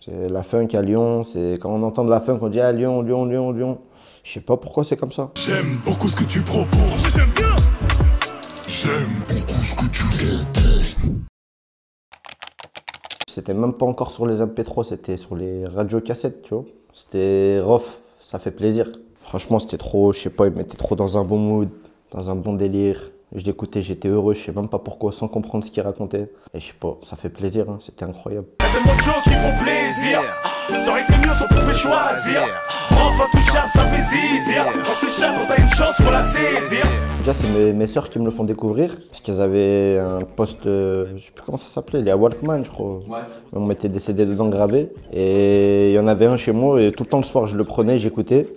C'est la funk à Lyon, c'est quand on entend de la funk, on dit à Lyon, Lyon, Lyon, Lyon. Je sais pas pourquoi c'est comme ça. J'aime beaucoup ce que tu proposes. J'aime bien. J'aime beaucoup ce que tu proposes. C'était même pas encore sur les MP3, c'était sur les radios cassettes, tu vois. C'était rough, ça fait plaisir. Franchement, c'était trop, je sais pas, il me mettait trop dans un bon mood, dans un bon délire. Je l'écoutais, j'étais heureux, je sais même pas pourquoi, sans comprendre ce qu'il racontait. Et je sais pas, ça fait plaisir, hein, c'était incroyable. Y'a tellement de choses qui font plaisir. Ça aurait été mieux si on pouvait choisir. Enfin touchable, ça fait zizir. On s'échappe, on a une chance, faut la saisir. Déjà, c'est mes, mes sœurs qui me le font découvrir, parce qu'elles avaient un poste, euh, je sais plus comment ça s'appelait, il y a Walkman, je crois. On mettait des CD dedans gravés. Et il y en avait un chez moi, et tout le temps le soir, je le prenais, j'écoutais.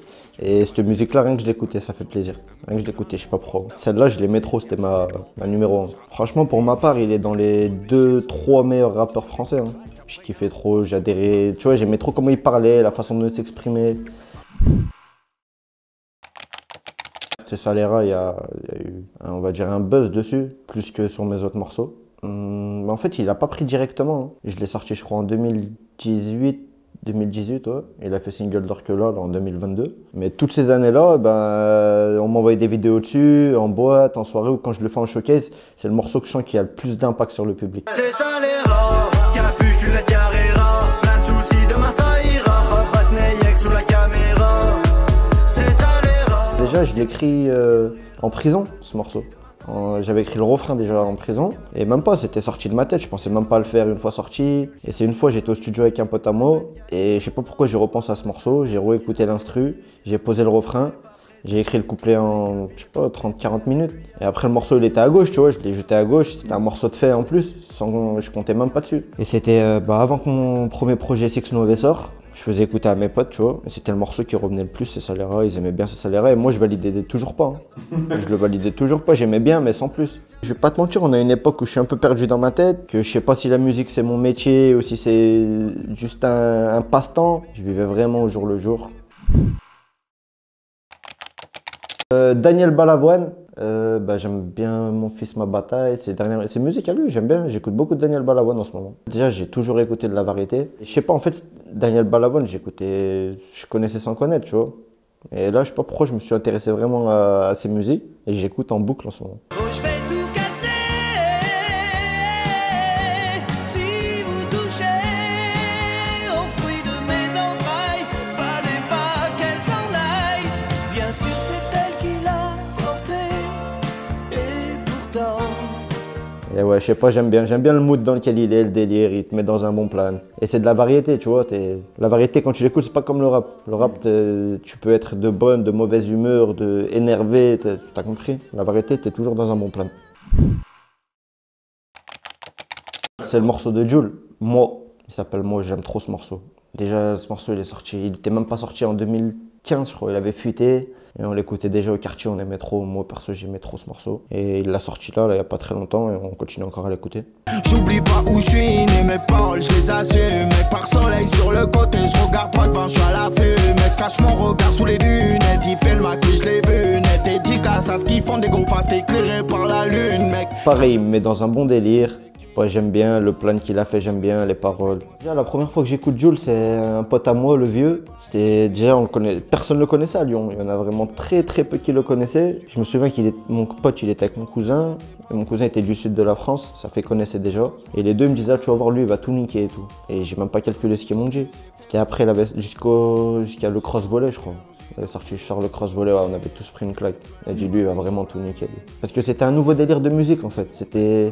Et cette musique-là, rien que je l'écoutais, ça fait plaisir. Rien que je l'écoutais, je sais pas pourquoi. Celle-là, je l'aimais trop, c'était ma, ma numéro 1. Franchement, pour ma part, il est dans les deux, trois meilleurs rappeurs français. hein. Je kiffais trop, j'adhérais. Tu vois, j'aimais trop comment il parlait, la façon de s'exprimer. C'est Salera, il y, il y a eu, on va dire, un buzz dessus, plus que sur mes autres morceaux. Hum, mais en fait, il a pas pris directement. hein. Je l'ai sorti, je crois, en 2018. 2018, ouais. Il a fait single d'or que là, en 2022. Mais toutes ces années-là, ben, on m'envoyait des vidéos dessus, en boîte, en soirée, ou quand je le fais en showcase. C'est le morceau que je sens qui a le plus d'impact sur le public. C'est ça les rats, Déjà, je l'ai écrit euh, en prison, ce morceau. J'avais écrit le refrain déjà en prison. Et même pas, c'était sorti de ma tête. Je pensais même pas le faire une fois sorti. Et c'est une fois, j'étais au studio avec un pote à moi. Et je sais pas pourquoi j'ai repensé à ce morceau. J'ai réécouté l'instru. J'ai posé le refrain. J'ai écrit le couplet en, je sais pas, 30-40 minutes. Et après, le morceau, il était à gauche, tu vois. Je l'ai jeté à gauche. C'était un morceau de fait en plus. Sans, je comptais même pas dessus. Et c'était euh, bah, avant que mon premier projet Six Nove sort. Je faisais écouter à mes potes, tu vois. C'était le morceau qui revenait le plus, c'est Salera. Ils aimaient bien ce Salera. Et moi, je validais toujours pas. hein. je le validais toujours pas. J'aimais bien, mais sans plus. Je vais pas te mentir, on a une époque où je suis un peu perdu dans ma tête. Que je sais pas si la musique c'est mon métier ou si c'est juste un passe-temps. Je vivais vraiment au jour le jour. Euh, Daniel Balavoine, euh, bah, j'aime bien Mon fils, ma bataille, ses dernières, musiques à lui, j'aime bien, j'écoute beaucoup de Daniel Balavoine en ce moment. Déjà, j'ai toujours écouté de la variété. Je sais pas, en fait, Daniel Balavoine, j'écoutais, je connaissais sans connaître, tu vois. Et là, je sais pas pourquoi je me suis intéressé vraiment à, à ses musiques et j'écoute en boucle en ce moment. Oh, Et ouais, je sais pas, j'aime bien. J'aime bien le mood dans lequel il est, le délire, il te met dans un bon plan. Et c'est de la variété, tu vois. La variété, quand tu l'écoutes, c'est pas comme le rap. Le rap, tu peux être de bonne, de mauvaise humeur, de énervé, t'as compris La variété, t'es toujours dans un bon plan. C'est le morceau de Jules. Moi, il s'appelle Moi, j'aime trop ce morceau. Déjà, ce morceau, il est sorti, il était même pas sorti en 2015, je crois. Il avait fuité. Et on l'écoutait déjà au quartier, on aimait trop. Moi, perso, j'aimais trop ce morceau. Et il l'a sorti là, là, il y a pas très longtemps, et on continue encore à l'écouter. J'oublie pas où je suis, ni mes paroles, je les assume. Mec, par soleil sur le côté, je regarde droit devant, je suis à la vue. Mec, cache mon regard sous les lunettes, il fait le maquis, je l'ai vu. Net dédicace à ce qu'ils font des gros faces éclairés par la lune, mec. Pareil, met dans un bon délire. J'aime bien le plan qu'il a fait, j'aime bien les paroles. Déjà, la première fois que j'écoute Jules, c'est un pote à moi, le vieux. C'était déjà, on le connaît, personne ne le connaissait à Lyon. Il y en a vraiment très très peu qui le connaissaient. Je me souviens qu'il est, mon pote, il était avec mon cousin. Mon cousin était du sud de la France, ça fait connaissait déjà. Et les deux me disaient, ah, tu vas voir, lui, il va tout niquer et tout. Et j'ai même pas calculé ce qu'ils m'ont dit. C'était après, jusqu'à le cross-volet, je crois. Il est sorti cross-volet, ouais, on avait tous pris une claque. Il a dit, lui, il va vraiment tout niquer. Parce que c'était un nouveau délire de musique, en fait. C'était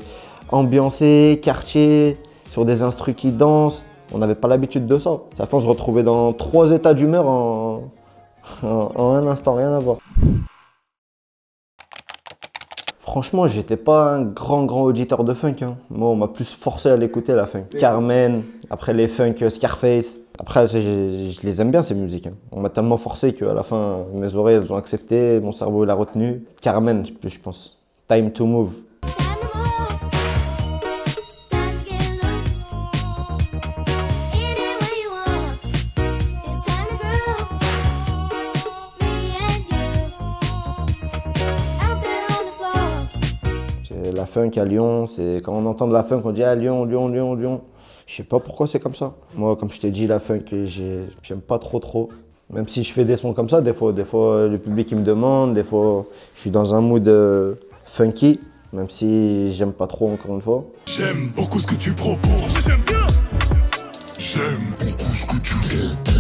ambiancé, quartier, sur des instrus qui dansent. On n'avait pas l'habitude de ça. Ça fait on se retrouvait dans trois états d'humeur en un instant, rien à voir. Franchement, j'étais pas un grand, grand auditeur de funk. hein. Moi, on m'a plus forcé à l'écouter, la funk. Carmen, après les funk euh, Scarface. Après, je, les aime bien, ces musiques. hein. On m'a tellement forcé qu'à la fin, mes oreilles, elles ont accepté, mon cerveau, il a retenu. Carmen, je pense. Time to move. la funk à Lyon, c'est quand on entend de la funk, on dit ah, Lyon, Lyon, Lyon, Lyon. Je sais pas pourquoi c'est comme ça. Moi, comme je t'ai dit, la funk, j'aime pas trop trop. Même si je fais des sons comme ça, des fois, des fois le public il me demande, des fois je suis dans un mood euh, funky, même si j'aime pas trop encore une fois. J'aime beaucoup ce que tu proposes, j'aime bien. J'aime beaucoup ce que tu proposes.